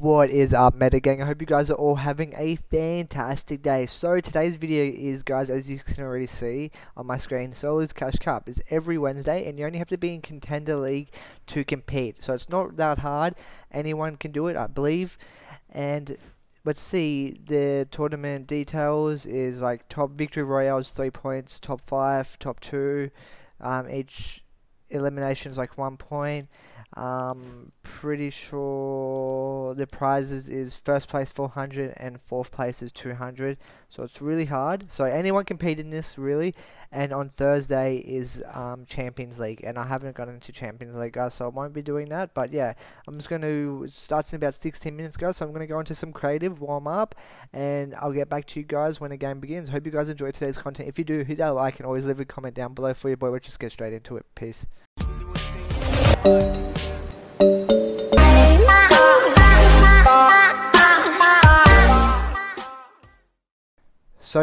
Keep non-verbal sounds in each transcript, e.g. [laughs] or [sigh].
What is up MedoGang? I hope you guys are all having a fantastic day. So today's video is guys as you can already see on my screen Solos Cash Cup is every Wednesday and you only have to be in Contender League to compete. So it's not that hard. Anyone can do it I believe. And let's see the tournament details is like top victory royales 3 points, top 5, top 2. Um, each elimination is like 1 point. Um, pretty sure the prizes is first place 400 and fourth place is 200. So it's really hard. So anyone compete in this really. And on Thursday is um, Champions League, and I haven't got into Champions League, guys, so I won't be doing that. But yeah, I'm just going to start in about 16 minutes, guys. So I'm going to go into some creative warm up, and I'll get back to you guys when the game begins. Hope you guys enjoy today's content. If you do, hit that like and always leave a comment down below for your boy. Let's just get straight into it. Peace. So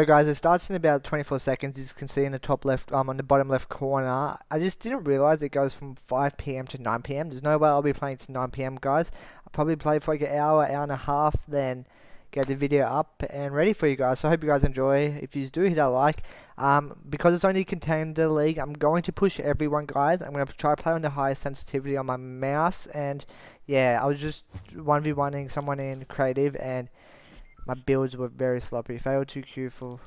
guys, it starts in about 24 seconds. As you can see in the top left, um, on the bottom left corner. I just didn't realize it goes from 5 p.m. to 9 p.m. There's no way I'll be playing to 9 p.m. guys. I'll probably play for like an hour, hour and a half, then get the video up and ready for you guys. So I hope you guys enjoy. If you do, hit that like. Um, because it's only contender league, I'm going to push everyone, guys. I'm going to try to play on the highest sensitivity on my mouse. And yeah, I was just 1v1ing someone in creative and my builds were very sloppy. Failed 2Q for...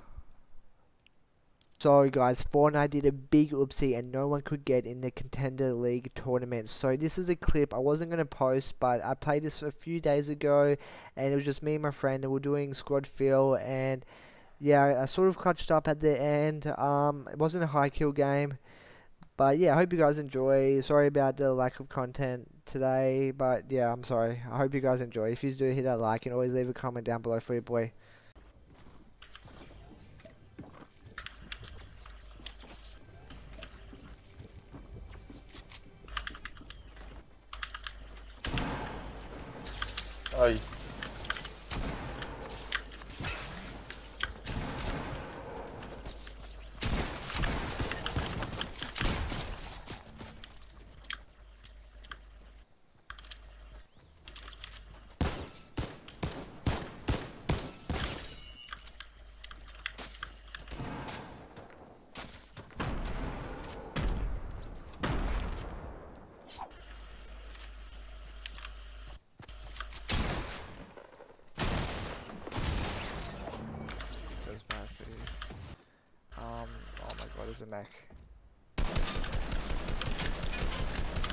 Sorry guys, Fortnite did a big oopsie and no one could get in the Contender League tournament. So this is a clip I wasn't going to post, but I played this a few days ago and it was just me and my friend and we are doing squad fill and yeah, I sort of clutched up at the end. Um, it wasn't a high kill game. But yeah, I hope you guys enjoy. Sorry about the lack of content today, but yeah, I'm sorry. I hope you guys enjoy. If you do, hit that like and always leave a comment down below for your boy. Aí. Is a mech.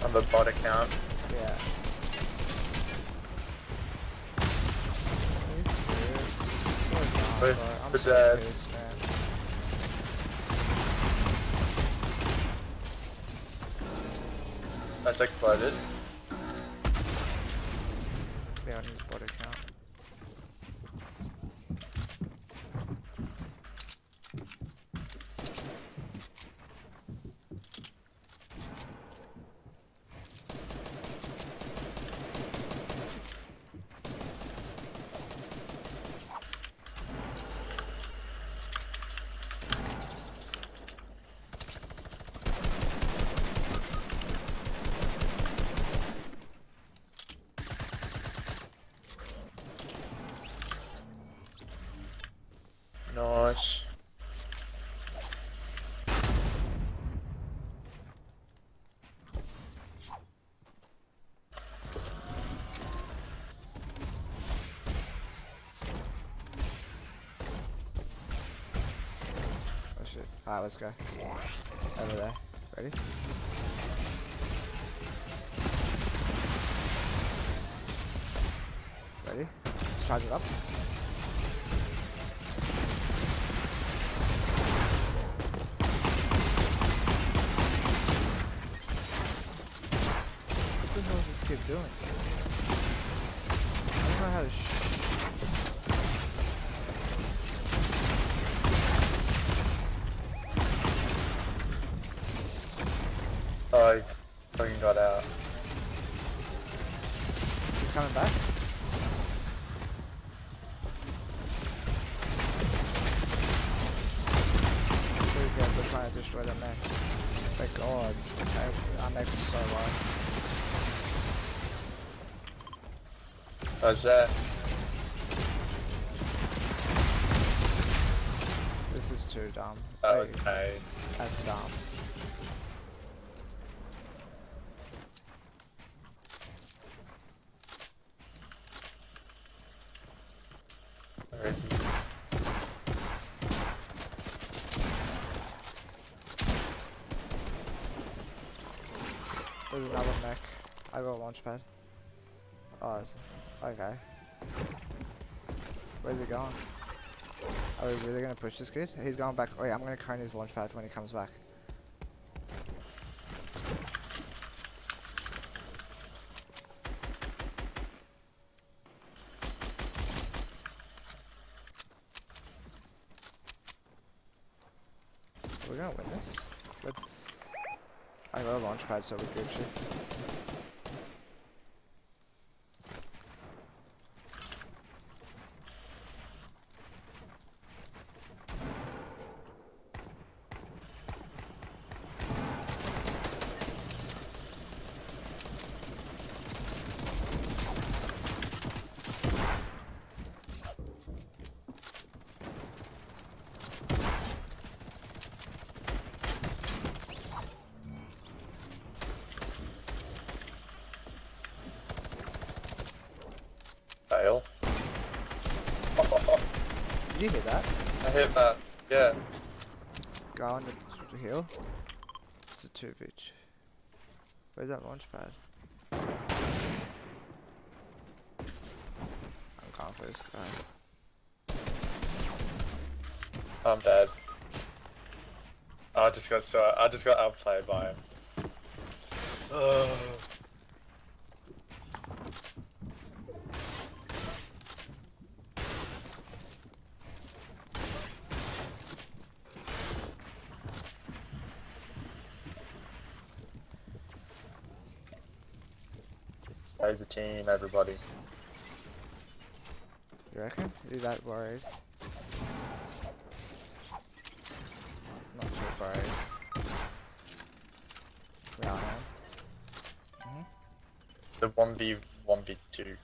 On the bot account? Yeah. Are you serious? This is so dumb, bro. I'm dead. That's exploded. Yeah, on his bot account. Nice. Oh. Alright, let's go. Over there. Ready? Ready? Let's charge it up. What the hell is this kid doing? I don't know how to fucking got out. He's coming back? Three guys are trying to destroy the mech. Thank god, our mech is so low. How's that? This is too dumb. That Wait, was A. That's dumb. Where is he? There's another mech. I got a launch pad. Oh, okay. Where's he going? Are we really gonna push this kid? He's going back. Oh yeah, I'm gonna cone his launch pad when he comes back. We're gonna win this. Good. I got a launch pad, so we're good shit. Did you hear that? I hit that. Yeah. Go on the hill. It's a two pitch. Where's that launch pad? I'm going for this guy. I'm dead. I just got so I just got outplayed by him. Ugh. As a team, everybody. You reckon? You that worried? Not too worried. Yeah, I am. Mm-hmm. The one v one v two.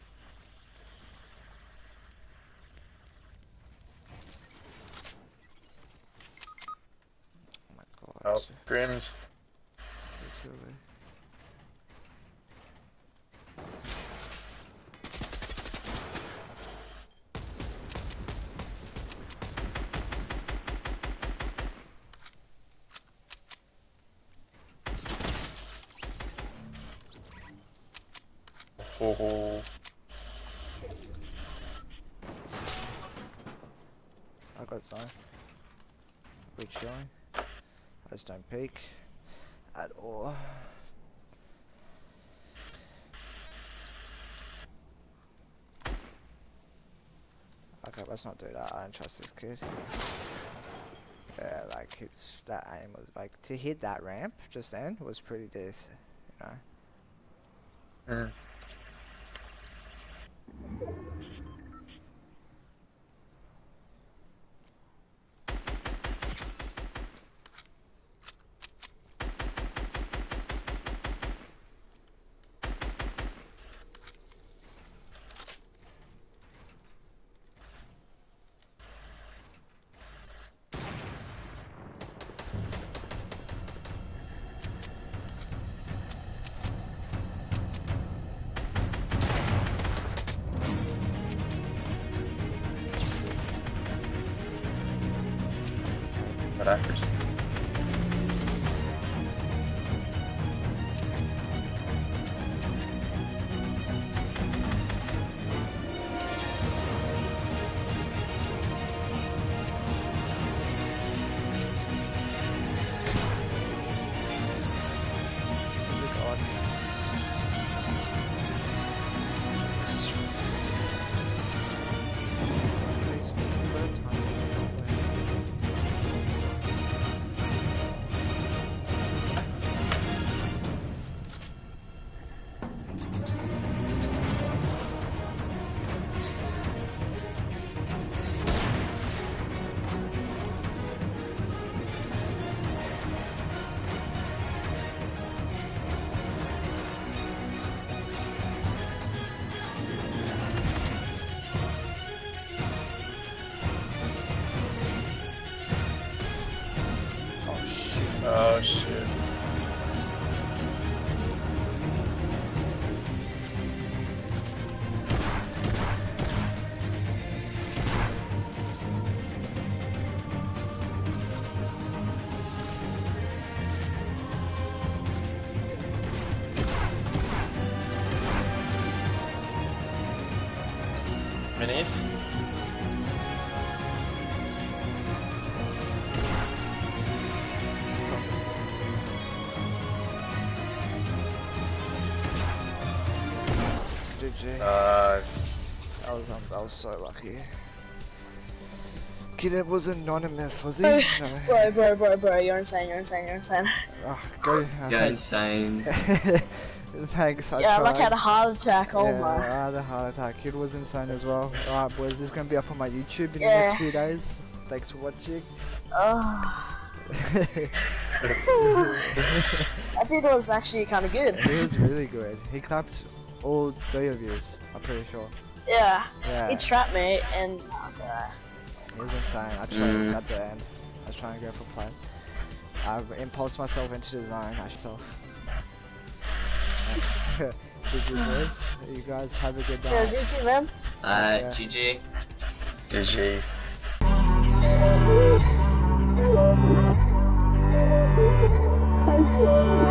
Oh my god. Oh, Grims. I got zone. We're chilling. I just don't peek at all. Okay, let's not do that. I don't trust this kid. Yeah, like it's that aim was like to hit that ramp just then was pretty decent, you know. Mm. Accuracy. Minis? GG. Nice. That was um, that was so lucky. Kid, it was anonymous, was he? [laughs] Oh, No. Bro, bro, bro, bro, you're insane, you're insane, you're insane. Ah, go. You're insane. [laughs] Thanks. I yeah, I like tried. had a heart attack, oh yeah, my. I had a heart attack. Kid was insane as well. Alright, boys, this is gonna be up on my YouTube in the next few days. Thanks for watching. Oh, that dude was actually kind of good. It was really good. He clapped all three of yous. I'm pretty sure. Yeah, Yeah. he trapped me and. Uh, It was insane. I tried Mm. at the end. I was trying to go for play. I impulsed myself into the zone myself. [laughs] GG boys. You guys have a good yeah, night. GG, man. Uh, Yeah. GG. GG. Thank